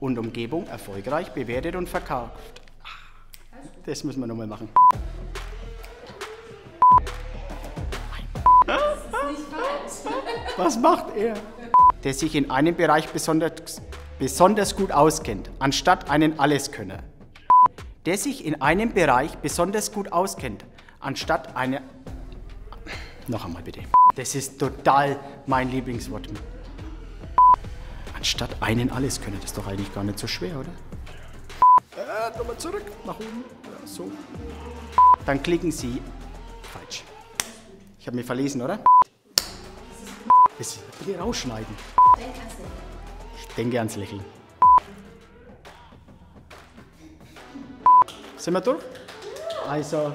und Umgebung erfolgreich bewertet und verkauft. Das müssen wir nochmal machen. Was macht er? Der sich in einem Bereich besonders, besonders gut auskennt, anstatt einen Alleskönner. Der sich in einem Bereich besonders gut auskennt, anstatt eine... Noch einmal bitte. Das ist total mein Lieblingswort. Anstatt einen Alleskönner. Das ist doch eigentlich gar nicht so schwer, oder? Äh, nochmal zurück, nach oben. Ja, so. Dann klicken Sie falsch. Ich habe mich verlesen, oder? Das bitte rausschneiden. Ich denke ans Lächeln. Sind wir durch? Also,